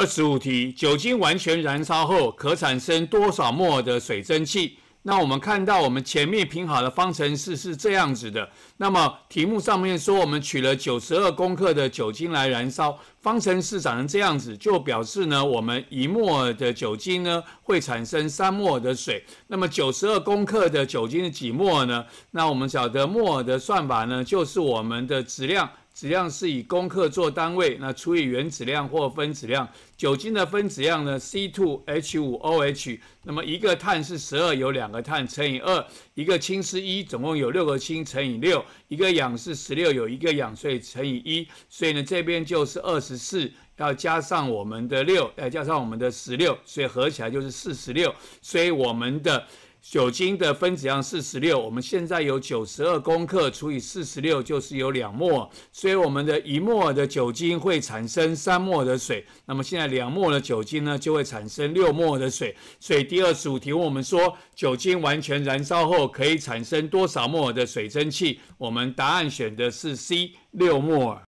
二十五题，酒精完全燃烧后可产生多少摩尔的水蒸气？那我们看到我们前面拼好的方程式是这样子的。那么题目上面说我们取了九十二公克的酒精来燃烧，方程式长成这样子，就表示呢我们一摩尔的酒精呢会产生三摩尔的水。那么九十二公克的酒精的几摩尔呢？那我们晓得摩尔的算法呢，就是我们的质量。质量是以公克做单位，那除以原子量或分子量。酒精的分子量呢？C2H5OH。那么一个碳是十二，有两个碳乘以二。一个氢是一，总共有六个氢乘以六。一个氧是十六，有一个氧，所以乘以一。所以呢，这边就是二十四，要加上我们的六，再加上我们的十六，所以合起来就是四十六。所以我们的。酒精的分子量四十六，我们现在有九十二公克除以四十六，就是有两摩，所以我们的一摩尔的酒精会产生三摩尔的水。那么现在两摩的酒精呢，就会产生六摩尔的水。所以第二十五题问我们说，酒精完全燃烧后可以产生多少摩尔的水蒸气？我们答案选的是 C，六摩尔。